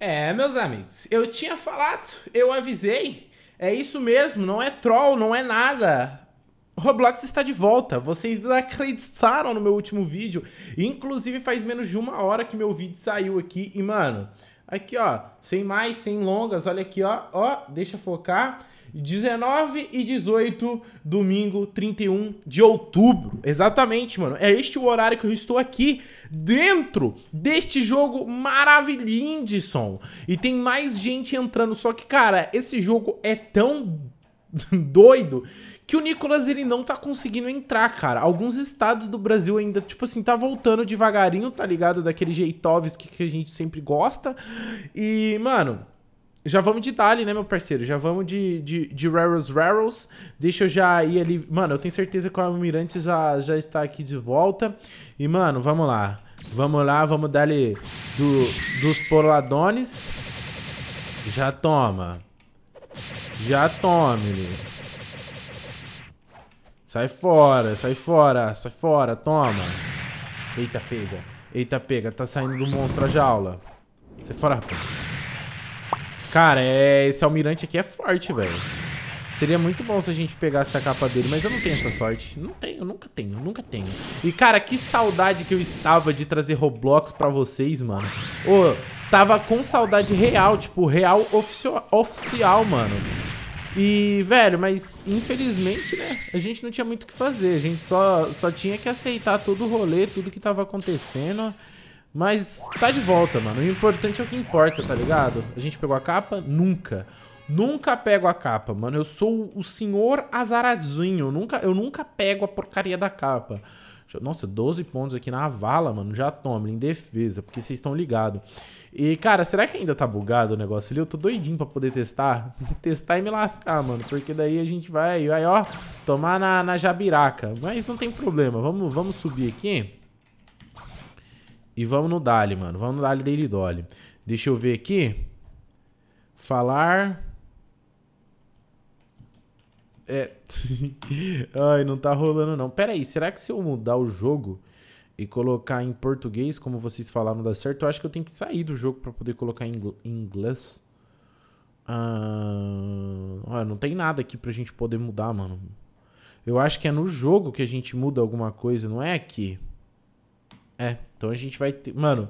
É, meus amigos, eu tinha falado, eu avisei. É isso mesmo, não é troll, não é nada. Roblox está de volta, vocês acreditaram no meu último vídeo. Inclusive faz menos de uma hora que meu vídeo saiu aqui. E mano, aqui ó, sem mais, sem longas, olha aqui ó, ó, deixa focar. 19 e 18, domingo 31 de outubro. Exatamente, mano. É este o horário que eu estou aqui dentro deste jogo maravilhoso. E tem mais gente entrando. Só que, cara, esse jogo é tão doido que o Nicolas ele não tá conseguindo entrar, cara. Alguns estados do Brasil ainda, tipo assim, tá voltando devagarinho, tá ligado? Daquele Jeitovski que a gente sempre gosta. E, mano, já vamos de Dali, né, meu parceiro? Já vamos de, de, de Raros Raros. Deixa eu já ir ali. Mano, eu tenho certeza que o Almirante já, já está aqui de volta. E, mano, vamos lá. Vamos lá, vamos dar ali do, dos Poladones. Já toma. Já tome. Sai fora, sai fora, sai fora, toma. Eita, pega. Eita, pega. Tá saindo do monstro a jaula. Sai fora, rapaz. Cara, é... esse almirante aqui é forte, velho. Seria muito bom se a gente pegasse a capa dele, mas eu não tenho essa sorte. Não tenho, nunca tenho, nunca tenho. E, cara, que saudade que eu estava de trazer Roblox pra vocês, mano. Ô, tava com saudade real, tipo, real oficial, mano. E, velho, mas infelizmente, né, a gente não tinha muito o que fazer. A gente só, só tinha que aceitar todo o rolê, tudo que tava acontecendo. Mas tá de volta, mano. O importante é o que importa, tá ligado? A gente pegou a capa? Nunca. Nunca pego a capa, mano. Eu sou o senhor azaradinho. Eu nunca, eu nunca pego a porcaria da capa. Nossa, 12 pontos aqui na vala, mano. Já toma, em defesa, porque vocês estão ligados. E, cara, será que ainda tá bugado o negócio ali? Eu tô doidinho pra poder testar. testar e me lascar, mano. Porque daí a gente vai, vai ó, tomar na, na jabiraca. Mas não tem problema. Vamos, vamos subir aqui. E vamos no Dali, mano. Vamos no Dali Daily Dolly. Deixa eu ver aqui. Falar. É. Ai, não tá rolando não. Pera aí, será que se eu mudar o jogo e colocar em português, como vocês falaram, dá certo? Eu acho que eu tenho que sair do jogo pra poder colocar em inglês. Ah, não tem nada aqui pra gente poder mudar, mano. Eu acho que é no jogo que a gente muda alguma coisa, não é aqui. É, então a gente vai ter... Mano,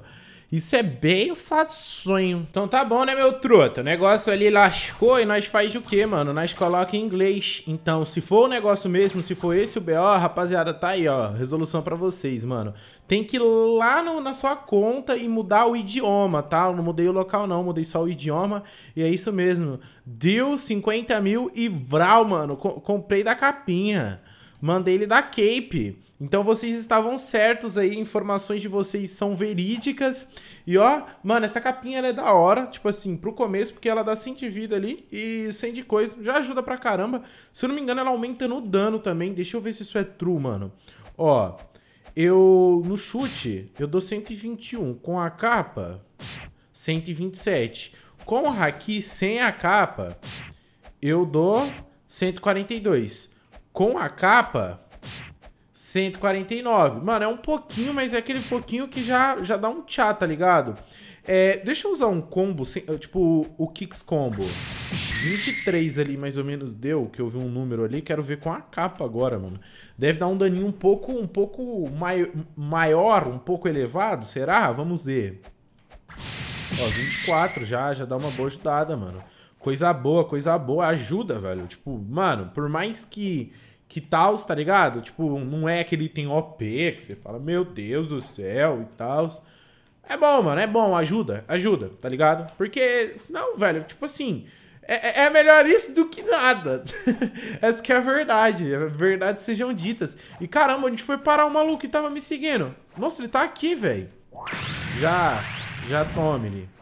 isso é bem sonho. Então tá bom, né, meu truta? O negócio ali lascou e nós faz o quê, mano? Nós coloca em inglês. Então, se for o negócio mesmo, se for esse o BO, rapaziada, tá aí, ó. Resolução pra vocês, mano. Tem que ir lá no, na sua conta e mudar o idioma, tá? Eu não mudei o local, não. Mudei só o idioma. E é isso mesmo. Deu 50 mil e vral, mano. comprei da capinha. Mandei ele da Cape. Então vocês estavam certos aí, informações de vocês são verídicas. E ó, mano, essa capinha é da hora, tipo assim, pro começo, porque ela dá 100 de vida ali e 100 de coisa, já ajuda pra caramba. Se eu não me engano, ela aumenta no dano também. Deixa eu ver se isso é true, mano. Ó, eu, no chute, eu dou 121. Com a capa, 127. Com o haki sem a capa, eu dou 142. Com a capa, 149. Mano, é um pouquinho, mas é aquele pouquinho que já, já dá um tchá, tá ligado? É, deixa eu usar um combo, tipo o Kicks Combo. 23 ali mais ou menos deu, que eu vi um número ali. Quero ver com a capa agora, mano. Deve dar um daninho um pouco, um pouco mai maior, um pouco elevado, será? Vamos ver. Ó, 24 já, já dá uma boa ajudada, mano. Coisa boa, coisa boa, ajuda, velho. Tipo, mano, por mais que que tal, tá ligado? Tipo, não é aquele item OP que você fala, meu Deus do céu e tal. É bom, mano, é bom, ajuda, ajuda, tá ligado? Porque, senão, velho, tipo assim, é, é, é melhor isso do que nada. Essa que é a verdade, a verdade sejam ditas. E caramba, a gente foi parar o maluco que tava me seguindo. Nossa, ele tá aqui, velho. Já, já tome ele.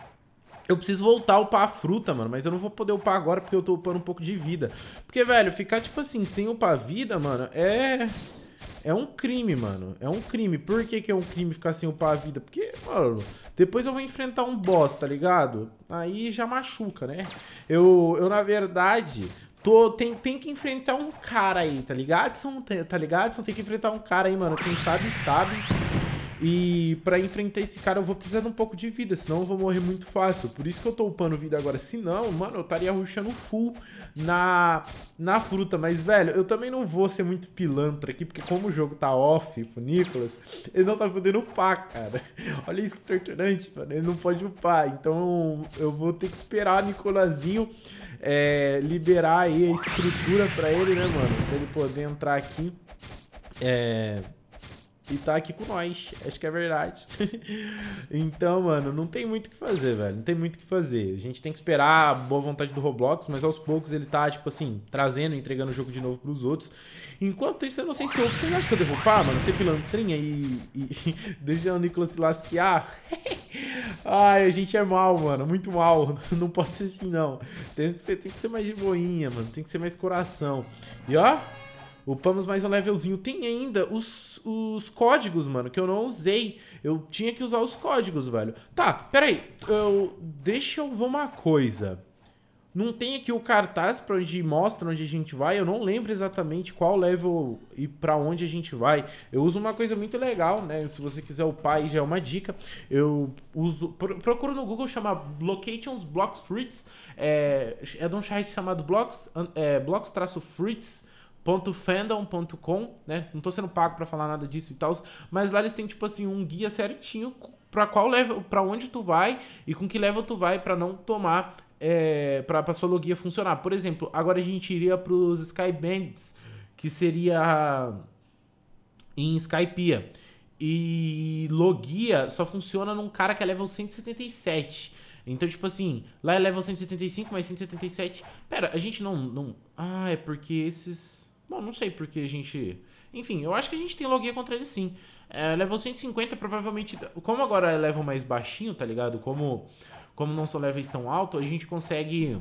Eu preciso voltar a upar a fruta, mano. Mas eu não vou poder upar agora porque eu tô upando um pouco de vida. Porque, velho, ficar, tipo assim, sem upar vida, mano, é... É um crime, mano. É um crime. Por que, que é um crime ficar sem upar a vida? Porque, mano, depois eu vou enfrentar um boss, tá ligado? Aí já machuca, né? Eu, eu na verdade, tô, tem, tem que enfrentar um cara aí, tá ligado? São, tá ligado? São tem que enfrentar um cara aí, mano. Quem sabe, sabe. E pra enfrentar esse cara eu vou precisar de um pouco de vida, senão eu vou morrer muito fácil. Por isso que eu tô upando vida agora. Se não, mano, eu estaria rushando full na, na fruta. Mas, velho, eu também não vou ser muito pilantra aqui, porque como o jogo tá off pro Nicolas, ele não tá podendo upar, cara. Olha isso que torturante, mano. Ele não pode upar. Então eu vou ter que esperar o Nicolazinho é, liberar aí a estrutura pra ele, né, mano? Pra ele poder entrar aqui. É, e tá aqui com nós. Acho que é verdade. então, mano, não tem muito o que fazer, velho. Não tem muito o que fazer. A gente tem que esperar a boa vontade do Roblox, mas aos poucos ele tá, tipo assim, trazendo, entregando o jogo de novo pros outros. Enquanto isso, eu não sei se eu... Vocês acham que eu devo upar, mano? Ser pilantrinha e... e deixar o Nicolas se lasquear? Ai, a gente é mal, mano. Muito mal. Não pode ser assim, não. Tem que ser, tem que ser mais de boinha, mano. Tem que ser mais coração. E ó... Upamos mais um levelzinho. Tem ainda os, os códigos, mano, que eu não usei. Eu tinha que usar os códigos, velho. Tá, peraí. Eu, deixa eu ver uma coisa. Não tem aqui o cartaz pra onde mostra onde a gente vai. Eu não lembro exatamente qual level e pra onde a gente vai. Eu uso uma coisa muito legal, né? Se você quiser upar aí já é uma dica. Eu uso... Procuro no Google chamar Locations Blocks Fruits. É, é de um site chamado Blocks, é, Blocks-Fruits .fandom.com, né? Não tô sendo pago para falar nada disso e tal, mas lá eles têm tipo assim um guia certinho para qual level, para onde tu vai e com que level tu vai para não tomar é, para sua logia funcionar. Por exemplo, agora a gente iria para os Sky Bandits, que seria em Skypiea. E logia só funciona num cara que é level 177. Então, tipo assim, lá é level 175, mas 177. Pera, a gente não. não... Ah, é porque esses. Bom, não sei porque a gente... Enfim, eu acho que a gente tem logia contra ele sim. É, level 150 provavelmente... Como agora é level mais baixinho, tá ligado? Como, como não são levels tão altos, a gente consegue...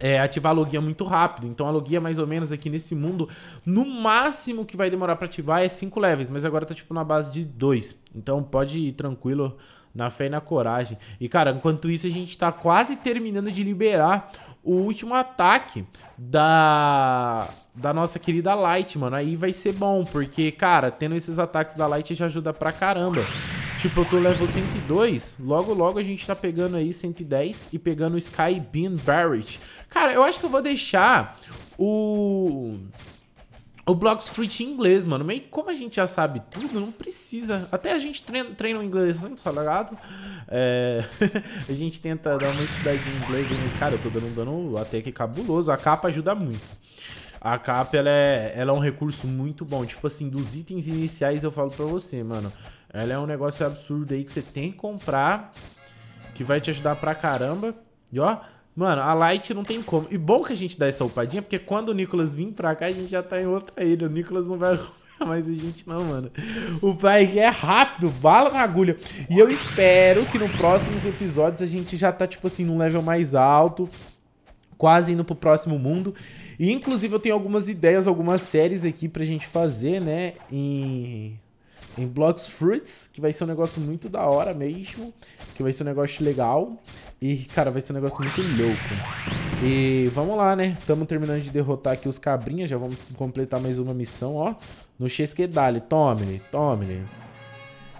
É, ativar a logia muito rápido. Então a logia mais ou menos aqui nesse mundo, no máximo que vai demorar para ativar é 5 levels, mas agora tá tipo na base de 2. Então pode ir tranquilo na fé e na coragem. E cara, enquanto isso a gente tá quase terminando de liberar o último ataque da da nossa querida Light, mano. Aí vai ser bom, porque, cara, tendo esses ataques da Light já ajuda pra caramba. Tipo, eu tô level 102, logo logo a gente tá pegando aí 110 e pegando o Sky Beam Barrage. Cara, eu acho que eu vou deixar o... O Blocks Fruit em inglês, mano. Meio como a gente já sabe tudo, não precisa. Até a gente treina, treina o inglês, tá ligado? É... a gente tenta dar uma estudadinha em inglês, mas, cara, eu tô dando um dano até que cabuloso. A capa ajuda muito. A capa, ela é, ela é um recurso muito bom. Tipo assim, dos itens iniciais eu falo pra você, mano. Ela é um negócio absurdo aí que você tem que comprar, que vai te ajudar pra caramba. E ó, mano, a Light não tem como. E bom que a gente dá essa upadinha, porque quando o Nicolas vir pra cá, a gente já tá em outra ilha. O Nicolas não vai mais a gente não, mano. O pai é rápido, bala na agulha. E eu espero que no próximos episódios a gente já tá, tipo assim, num level mais alto, quase indo pro próximo mundo. E, inclusive, eu tenho algumas ideias, algumas séries aqui pra gente fazer, né? Em, em Blocks Fruits, que vai ser um negócio muito da hora mesmo. Que vai ser um negócio legal. E, cara, vai ser um negócio muito louco. E vamos lá, né? Estamos terminando de derrotar aqui os cabrinhas. Já vamos completar mais uma missão, ó. No Chesquedale. Tome, tome.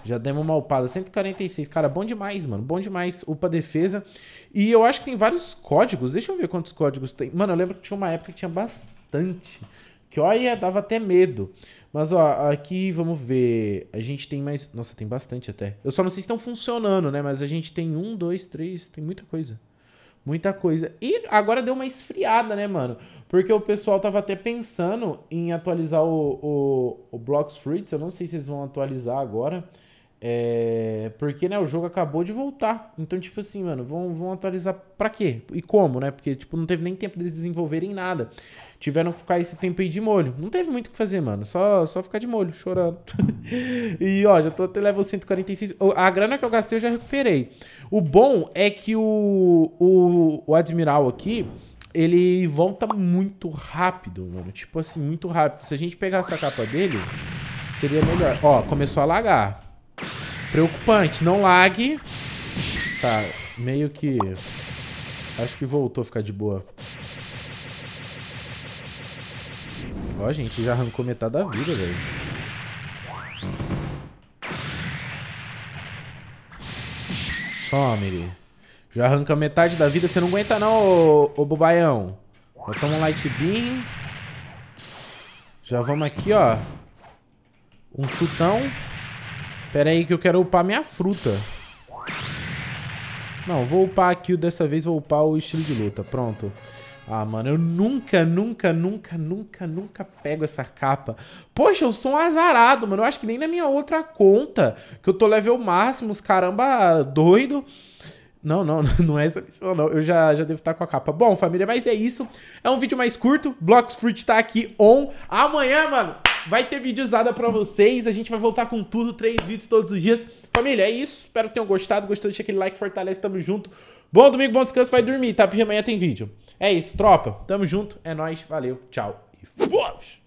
Já demos uma upada. 146. Cara, bom demais, mano. Bom demais. Upa defesa. E eu acho que tem vários códigos. Deixa eu ver quantos códigos tem. Mano, eu lembro que tinha uma época que tinha bastante. Que olha, dava até medo. Mas ó, aqui vamos ver. A gente tem mais. Nossa, tem bastante até. Eu só não sei se estão funcionando, né? Mas a gente tem um, dois, três. Tem muita coisa. Muita coisa. E agora deu uma esfriada, né, mano? Porque o pessoal tava até pensando em atualizar o, o, o Blocks Fruits. Eu não sei se eles vão atualizar agora. É, porque, né, o jogo acabou de voltar. Então, tipo assim, mano, vão, vão atualizar pra quê? E como, né? Porque, tipo, não teve nem tempo deles desenvolverem nada. Tiveram que ficar esse tempo aí de molho. Não teve muito o que fazer, mano. Só, só ficar de molho, chorando. e, ó, já tô até level 146. A grana que eu gastei eu já recuperei. O bom é que o, o, o Admiral aqui, ele volta muito rápido, mano. Tipo assim, muito rápido. Se a gente pegar essa capa dele, seria melhor. Ó, começou a lagar. Preocupante, não lag. Tá, meio que... Acho que voltou a ficar de boa. Ó, gente, já arrancou metade da vida, velho. Tome. Já arranca metade da vida. Você não aguenta não, ô, ô bobaião. Toma um light beam. Já vamos aqui, ó. Um chutão. Pera aí que eu quero upar minha fruta. Não, vou upar aqui. Dessa vez vou upar o estilo de luta. Pronto. Ah, mano, eu nunca, nunca, nunca, nunca, nunca pego essa capa. Poxa, eu sou um azarado, mano. Eu acho que nem na minha outra conta, que eu tô level máximo, os caramba doido. Não, não, não é essa missão, não. Eu já, já devo estar com a capa. Bom, família, mas é isso. É um vídeo mais curto. Blocks Fruit tá aqui on. Amanhã, mano, vai ter vídeo usada pra vocês. A gente vai voltar com tudo. Três vídeos todos os dias. Família, é isso. Espero que tenham gostado. Gostou? Deixa aquele like, fortalece. Tamo junto. Bom domingo, bom descanso. Vai dormir, tá? Porque amanhã tem vídeo. É isso, tropa. Tamo junto. É nóis. Valeu. Tchau. E fomos!